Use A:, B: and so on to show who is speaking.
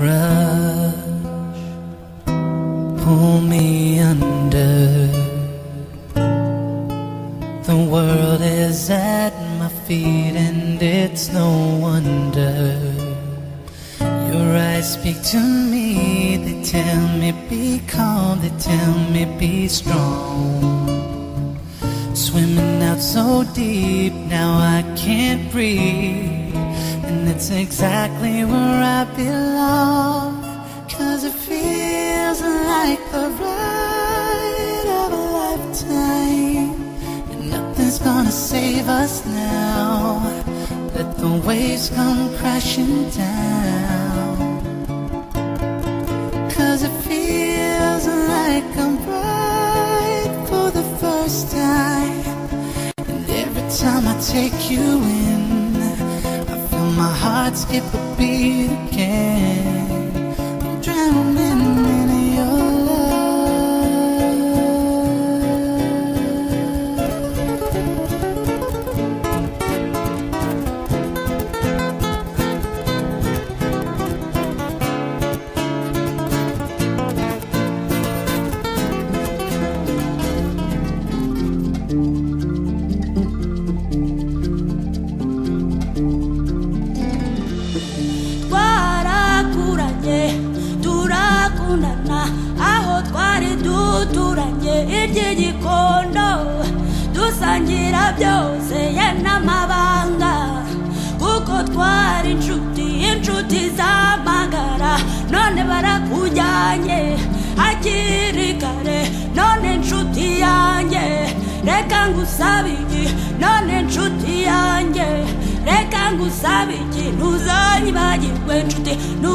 A: rush, pull me under. The world is at my feet, and it's no wonder. Your eyes speak to me, they tell me be calm, they tell me be strong. Swimming out so deep, now I can't breathe. It's exactly where I belong. Cause it feels like the ride of a lifetime. And nothing's gonna save us now. Let the waves come crashing down. Cause it feels like I'm right for the first time. And every time I take you in, skip a beat again.
B: Aho twari duturanye iry'igikondo dusangira byose ye n'amabanga kuko twari inshuti inshuti z'amagara none barakujyanye hakiri kare none inshuti yanjye reka ngusabe iki none inshuti yanjye reka ngusabe iki ntuzanyibagirwe inshuti ntu